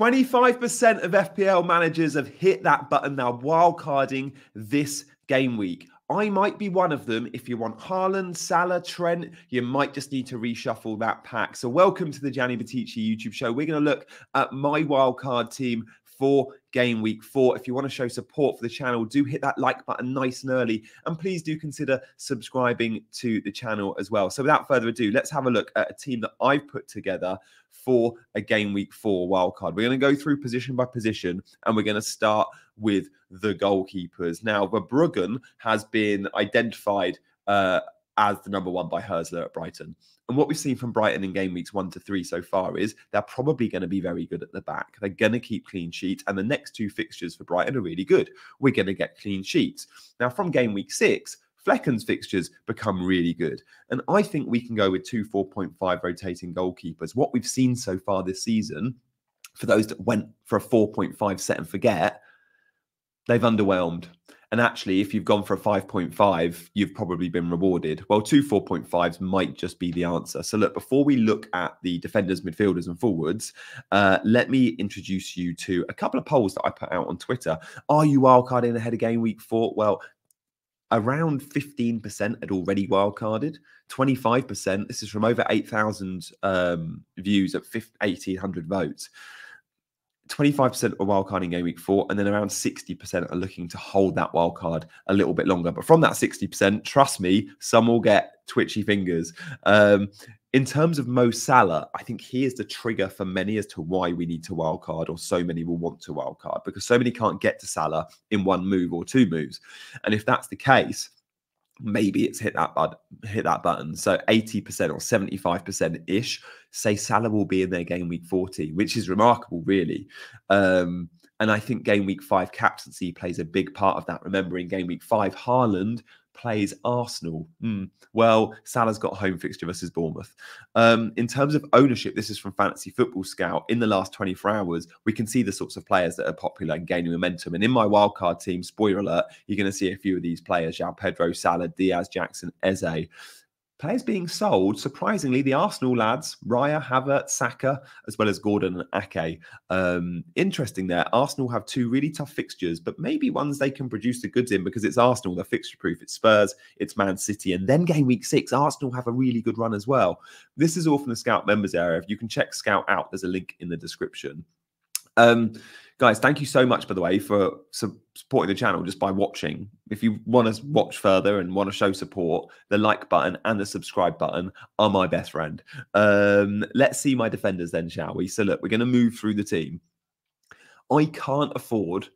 25% of FPL managers have hit that button now, wildcarding this game week. I might be one of them. If you want Haaland, Salah, Trent, you might just need to reshuffle that pack. So, welcome to the Gianni Butticè YouTube show. We're going to look at my wildcard team for game week four. If you want to show support for the channel, do hit that like button nice and early. And please do consider subscribing to the channel as well. So, without further ado, let's have a look at a team that I've put together for a game week four wildcard. We're going to go through position by position and we're going to start with the goalkeepers. Now, Verbruggen has been identified uh, as the number one by Hürzeler at Brighton. And what we've seen from Brighton in game weeks one to three so far is they're probably going to be very good at the back. They're going to keep clean sheets. And the next two fixtures for Brighton are really good. We're going to get clean sheets. Now, from game week six, Flekken's fixtures become really good. And I think we can go with two 4.5 rotating goalkeepers. What we've seen so far this season, for those that went for a 4.5 set and forget, they've underwhelmed. And actually, if you've gone for a 5.5, you've probably been rewarded. Well, two 4.5s might just be the answer. So, look, before we look at the defenders, midfielders, and forwards, uh, let me introduce you to a couple of polls that I put out on Twitter. Are you wildcarding ahead of game week four? Well, around 15% had already wildcarded. 25%, this is from over 8,000 um, views at 1,800 votes. 25% are wildcarding game week four, and then around 60% are looking to hold that wildcard a little bit longer. But from that 60%, trust me, some will get twitchy fingers. Um, in terms of Mo Salah, I think he is the trigger for many as to why we need to wildcard, or so many will want to wildcard, because so many can't get to Salah in one move or two moves. And if that's the case, maybe it's hit that button, hit that button. So 80% or 75% ish say Salah will be in their game week 40, which is remarkable, really. Um, and I think game week five captaincy plays a big part of that. Remember, in game week five, Haaland plays Arsenal. Mm. Well, Salah's got home fixture versus Bournemouth. Um, in terms of ownership, this is from Fantasy Football Scout. In the last 24 hours, we can see the sorts of players that are popular and gaining momentum. And in my wildcard team, spoiler alert, you're going to see a few of these players: João Pedro, Salah, Diaz, Jackson, Eze. Players being sold, surprisingly, the Arsenal lads, Raya, Havertz, Saka, as well as Gordon and Ake. Um, interesting there. Arsenal have two really tough fixtures, but maybe ones they can produce the goods in because it's Arsenal, they're fixture proof. It's Spurs, it's Man City. And then game week six, Arsenal have a really good run as well. This is all from the Scout members area. If you can check Scout out, there's a link in the description. Um, guys, thank you so much, by the way, for supporting the channel just by watching. If you want to watch further and want to show support, the like button and the subscribe button are my best friend. Um, let's see my defenders then, shall we? So, look, we're going to move through the team. I can't afford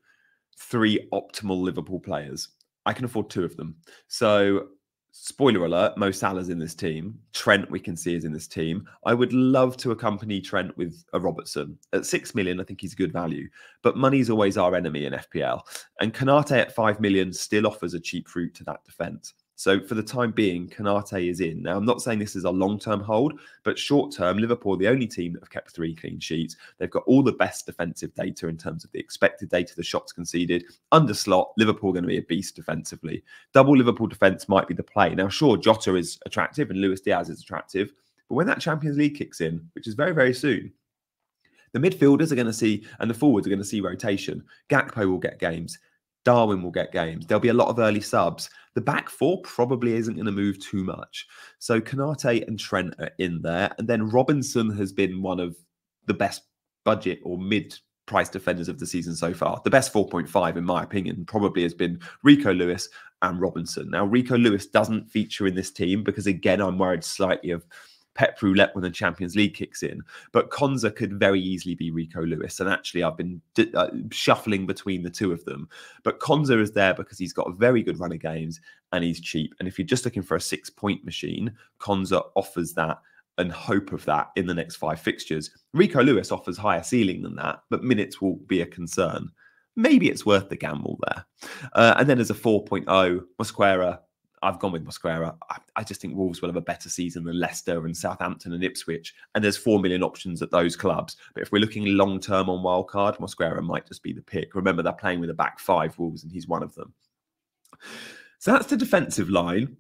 three optimal Liverpool players. I can afford two of them. So spoiler alert, Mo Salah's in this team. Trent, we can see, is in this team. I would love to accompany Trent with a Robertson. At six million, I think he's a good value. But money's always our enemy in FPL. And Konate at five million still offers a cheap route to that defense. So for the time being, Konate is in. Now, I'm not saying this is a long-term hold, but short-term, Liverpool the only team that have kept three clean sheets. They've got all the best defensive data in terms of the expected data, the shots conceded. Under Slot, Liverpool going to be a beast defensively. Double Liverpool defense might be the play. Now, sure, Jota is attractive and Luis Diaz is attractive, but when that Champions League kicks in, which is very, very soon, the midfielders are going to see, and the forwards are going to see rotation. Gakpo will get games. Darwin will get games. There'll be a lot of early subs. The back four probably isn't going to move too much. So Konate and Trent are in there. And then Robinson has been one of the best budget or mid price defenders of the season so far. The best 4.5, in my opinion, probably has been Rico Lewis and Robinson. Now, Rico Lewis doesn't feature in this team because, again, I'm worried slightly of pep roulette when the Champions League kicks in. But Konsa could very easily be Rico Lewis. And actually, I've been uh, shuffling between the two of them. But Konsa is there because he's got a very good run of games and he's cheap. And if you're just looking for a six point machine, Konsa offers that and hope of that in the next five fixtures. Rico Lewis offers higher ceiling than that, but minutes will be a concern. Maybe it's worth the gamble there. Uh, and then there's a 4.0 Mosquera I've gone with Mosquera. I, I, just think Wolves will have a better season than Leicester and Southampton and Ipswich. And there's four million options at those clubs. But if we're looking long term on wildcard, Mosquera might just be the pick. Remember, they're playing with a back five Wolves, and he's one of them. So that's the defensive line.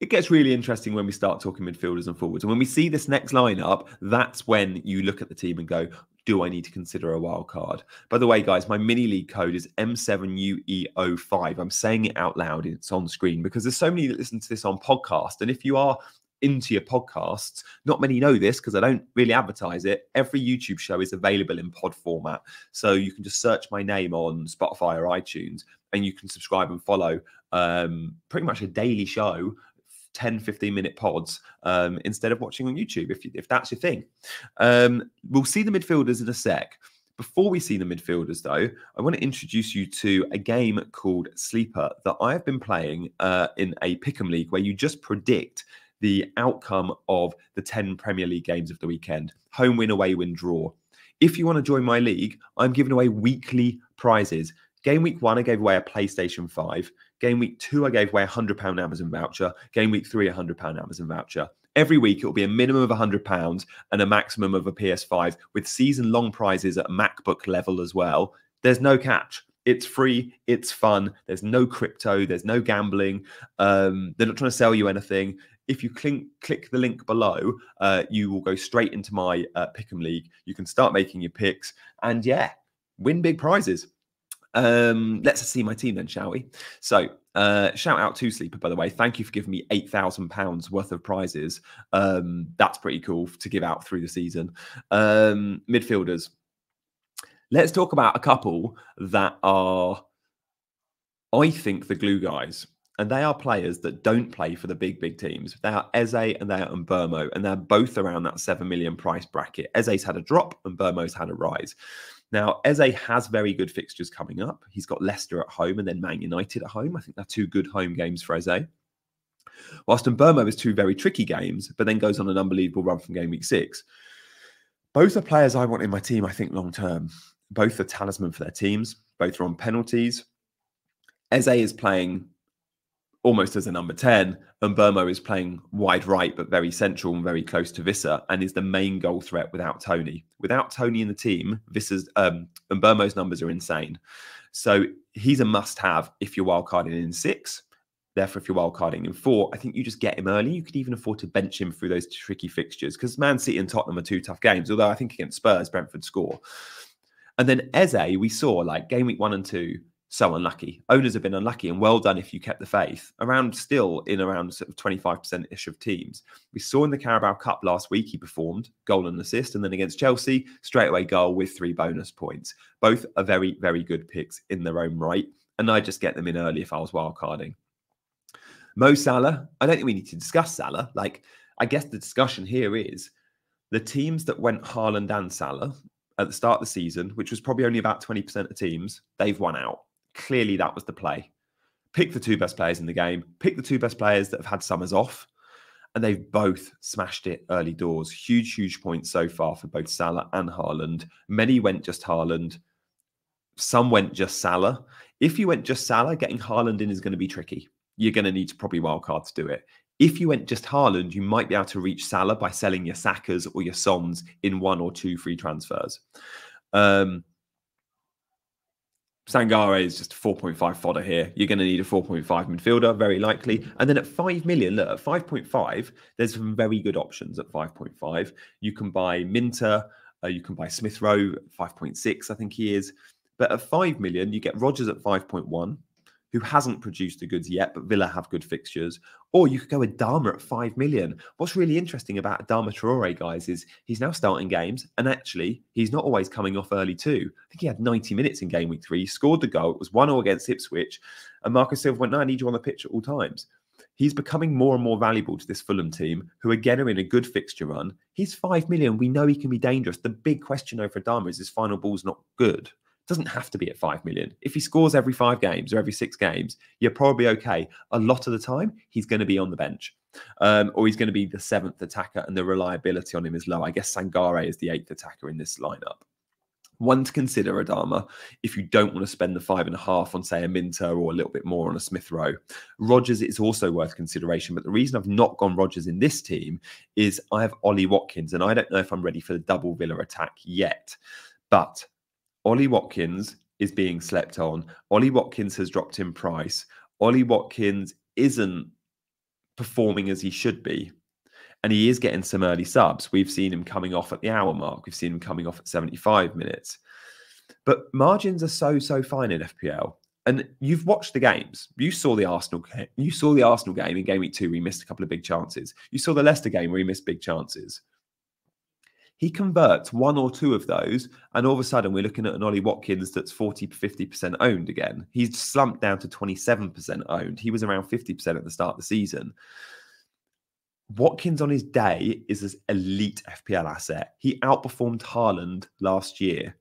It gets really interesting when we start talking midfielders and forwards. And when we see this next lineup, that's when you look at the team and go, do I need to consider a wild card? By the way, guys, my mini league code is M7UE05. I'm saying it out loud, it's on screen because there's so many that listen to this on podcast. And if you are into your podcasts. Not many know this because I don't really advertise it. Every YouTube show is available in pod format. So you can just search my name on Spotify or iTunes and you can subscribe and follow um, pretty much a daily show 10 15 minute pods um, instead of watching on youtube if, if that's your thing um, we'll see the midfielders in a sec before we see the midfielders, though, I want to introduce you to a game called Sleeper that I have been playing uh, in a Pick'em League where you just predict the outcome of the 10 Premier League games of the weekend home win, away win, draw. If you want to join my league, I'm giving away weekly prizes. Game week one, I gave away a PlayStation 5. Game week two, I gave away a £100 Amazon voucher. Game week three, a £100 Amazon voucher. Every week, it will be a minimum of £100 and a maximum of a PS5 with season long prizes at MacBook level as well. There's no catch. It's free. It's fun. There's no crypto. There's no gambling. Um, they're not trying to sell you anything if you click, click the link below, uh, you will go straight into my uh, Pick'em League. You can start making your picks and yeah, win big prizes. Um, let's see my team then, shall we? So, uh, shout out to Sleeper, by the way. Thank you for giving me eight thousand pounds worth of prizes. Um, that's pretty cool to give out through the season. Um, midfielders. Let's talk about a couple that are, I think, the glue guys and they are players that don't play for the big, big teams. They are Eze and they are Mbeumo, and they're both around that 7 million price bracket. Eze's had a drop and Mbeumo's had a rise. Now, Eze has very good fixtures coming up. He's got Leicester at home and then Man United at home. I think they're two good home games for Eze. Whilst Mbeumo is two very tricky games, but then goes on an unbelievable run from game week six. Both are players I want in my team, I think, long term. Both are talisman for their teams. Both are on penalties. Eze is playing almost as a number 10. And Mbeumo is playing wide right, but very central and very close to Wissa and is the main goal threat without Toney. Without Toney in the team, Wissa's um, and Mbeumo's numbers are insane. So he's a must have if you're wildcarding in six. Therefore, if you're wildcarding in four, I think you just get him early. You could even afford to bench him through those tricky fixtures because Man City and Tottenham are two tough games. Although I think against Spurs, Brentford score. And then Eze, we saw like game week one and two, so unlucky. Owners have been unlucky, and well done if you kept the faith. Around still in around sort of 25% ish of teams. We saw in the Carabao Cup last week he performed goal and assist, and then against Chelsea, straight away goal with three bonus points. Both are very, very good picks in their own right, and I just get them in early if I was wildcarding. Mo Salah, I don't think we need to discuss Salah. Like, I guess the discussion here is the teams that went Haaland and Salah at the start of the season, which was probably only about 20% of teams, they've won out clearly that was the play. Pick the two best players in the game, pick the two best players that have had summers off, and they've both smashed it early doors. Huge, huge points so far for both Salah and Haaland. Many went just Haaland, some went just Salah. If you went just Salah, getting Haaland in is going to be tricky. You're going to need to probably wildcard to do it. If you went just Haaland, you might be able to reach Salah by selling your Sakas or your Sons in one or two free transfers. Um, Sangare is just a 4.5 fodder here. You're going to need a 4.5 midfielder, very likely. And then at 5 million, look, at 5.5, there's some very good options at 5.5. You can buy Minteh, uh, you can buy Smith Rowe, 5.6, I think he is. But at 5 million, you get Rogers at 5.1 who hasn't produced the goods yet, but Villa have good fixtures. Or you could go with Adama at 5 million. What's really interesting about Adama Traore, guys, is he's now starting games, and actually, he's not always coming off early too. I think he had 90 minutes in game week three, he scored the goal. It was 1 0 against Ipswich, and Marcus Silva went, No, I need you on the pitch at all times. He's becoming more and more valuable to this Fulham team, who again are in a good fixture run. He's 5 million. We know he can be dangerous. The big question over Adama is his final ball's not good doesn't have to be at 5 million. If he scores every five games or every six games, you're probably okay. A lot of the time, he's going to be on the bench um, or he's going to be the seventh attacker and the reliability on him is low. I guess Sangare is the eighth attacker in this lineup. One to consider, Adama, if you don't want to spend the five and a half on, say, a Minteh or a little bit more on a Smith Rowe. Rogers is also worth consideration. But the reason I've not gone Rogers in this team is I have Ollie Watkins, and I don't know if I'm ready for the double Villa attack yet. But Ollie Watkins is being slept on. Ollie Watkins has dropped in price. Ollie Watkins isn't performing as he should be. And he is getting some early subs. We've seen him coming off at the hour mark. We've seen him coming off at 75 minutes. But margins are so, so fine in FPL. And you've watched the games. You saw the Arsenal game. You saw the Arsenal game in game week two We missed a couple of big chances. You saw the Leicester game where he missed big chances. He converts one or two of those, and all of a sudden we're looking at an Ollie Watkins that's 40, 50% owned again. He's slumped down to 27% owned. He was around 50% at the start of the season. Watkins on his day is an elite FPL asset. He outperformed Haaland last year.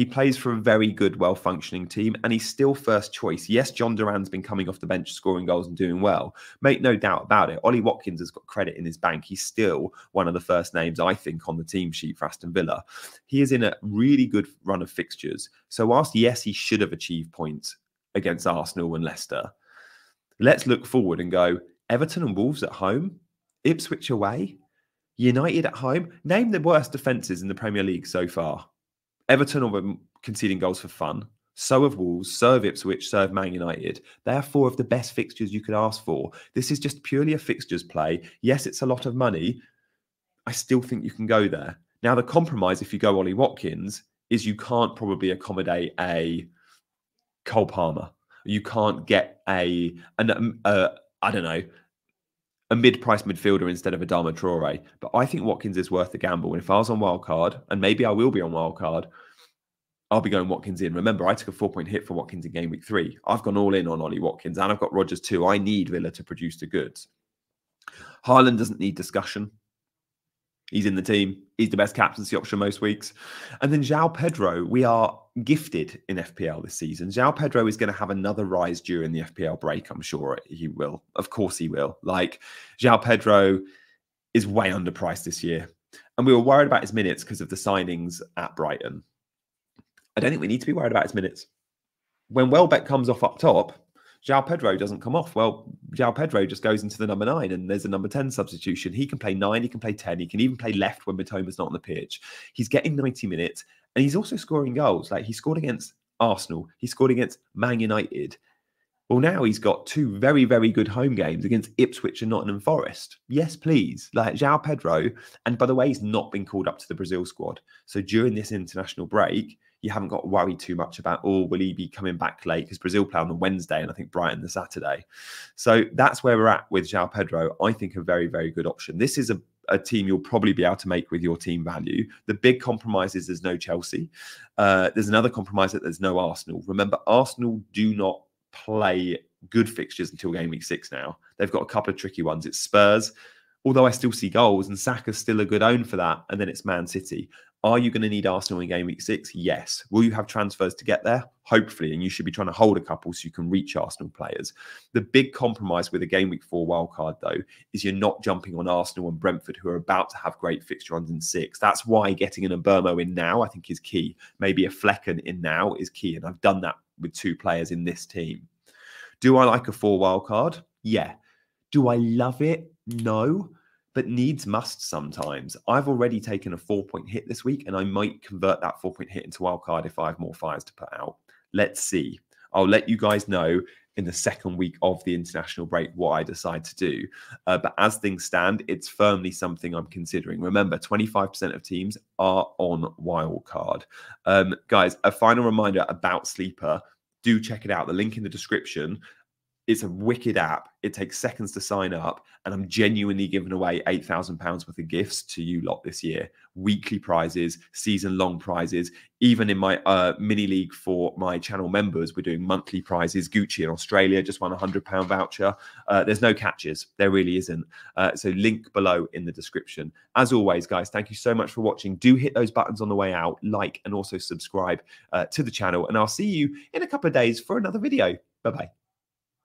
He plays for a very good, well functioning team, and he's still first choice. Yes, Jhon Durán's been coming off the bench, scoring goals and doing well. Make no doubt about it. Ollie Watkins has got credit in his bank. He's still one of the first names, I think, on the team sheet for Aston Villa. He is in a really good run of fixtures. So, whilst, yes, he should have achieved points against Arsenal and Leicester, let's look forward and go Everton and Wolves at home, Ipswich away, United at home. Name the worst defences in the Premier League so far. Everton are conceding goals for fun. So have Wolves, so have Ipswich, so have Man United. They are four of the best fixtures you could ask for. This is just purely a fixtures play. Yes, it's a lot of money. I still think you can go there. Now, the compromise, if you go Ollie Watkins, is you can't probably accommodate a Cole Palmer. You can't get a an um, uh, I don't know a mid-priced midfielder instead of a Adama Traore. But I think Watkins is worth the gamble. And if I was on wildcard, and maybe I will be on wildcard, I'll be going Watkins in. Remember, I took a four-point hit for Watkins in game week three. I've gone all in on Ollie Watkins, and I've got Rogers too. I need Villa to produce the goods. Haaland doesn't need discussion. He's in the team. He's the best captaincy option most weeks. And then João Pedro, we are gifted in FPL this season. João Pedro is going to have another rise during the FPL break. I'm sure he will. Of course, he will. Like João Pedro is way underpriced this year. And we were worried about his minutes because of the signings at Brighton. I don't think we need to be worried about his minutes. When Welbeck comes off up top, João Pedro doesn't come off. Well, João Pedro just goes into the number nine and there's a number 10 substitution. He can play nine, he can play 10, he can even play left when Mitoma's not on the pitch. He's getting 90 minutes and he's also scoring goals. Like he scored against Arsenal, he scored against Man United. Well, now he's got two very, very good home games against Ipswich and Nottingham Forest. Yes, please. Like João Pedro. And by the way, he's not been called up to the Brazil squad. So during this international break, you haven't got to worry too much about, oh, will he be coming back late? Because Brazil play on the Wednesday and I think Brighton the Saturday. So that's where we're at with João Pedro. I think a very, very good option. This is a, a team you'll probably be able to make with your team value. The big compromise is there's no Chelsea. Uh, there's another compromise that there's no Arsenal. Remember, Arsenal do not play good fixtures until game week six now. They've got a couple of tricky ones. It's Spurs, although I still see goals, and Saka's still a good own for that. And then it's Man City. Are you going to need Arsenal in game week six? Yes. Will you have transfers to get there? Hopefully. And you should be trying to hold a couple so you can reach Arsenal players. The big compromise with a game week four wildcard, though, is you're not jumping on Arsenal and Brentford, who are about to have great fixture runs in six. That's why getting an Mbeumo in now, I think, is key. Maybe a Flekken in now is key. And I've done that with two players in this team. Do I like a four wildcard? Yeah. Do I love it? No but needs must sometimes. I've already taken a four point hit this week, and I might convert that four point hit into wildcard if I have more fires to put out. Let's see. I'll let you guys know in the second week of the international break what I decide to do. Uh, but as things stand, it's firmly something I'm considering. Remember, 25% of teams are on wildcard. Um, guys, a final reminder about Sleeper. Do check it out. The link in the description. It's a wicked app. It takes seconds to sign up, and I'm genuinely giving away eight thousand pounds worth of gifts to you lot this year. Weekly prizes, season-long prizes. Even in my uh, mini league for my channel members, we're doing monthly prizes. Gucci in Australia just won a hundred pound voucher. Uh, there's no catches. There really isn't. Uh, so link below in the description. As always, guys, thank you so much for watching. Do hit those buttons on the way out, like, and also subscribe uh, to the channel. And I'll see you in a couple of days for another video. Bye bye.